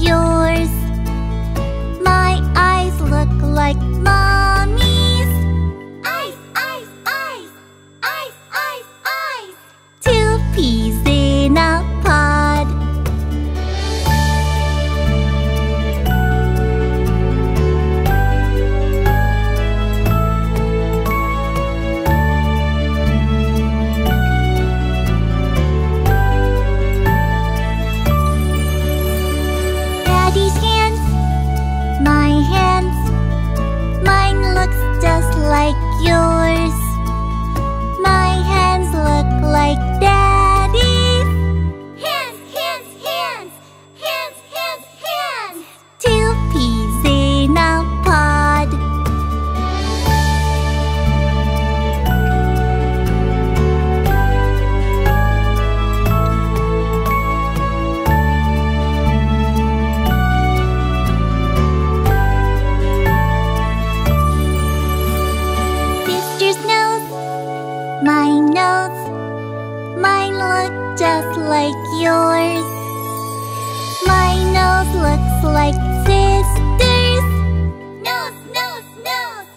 yo. My nose, mine look just like yours. My nose looks like sister's. Nose, nose, nose,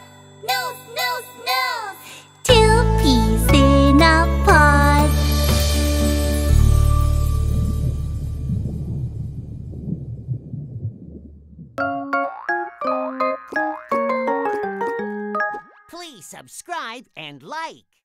nose, nose, nose. Two peas in a pod. Please subscribe and like.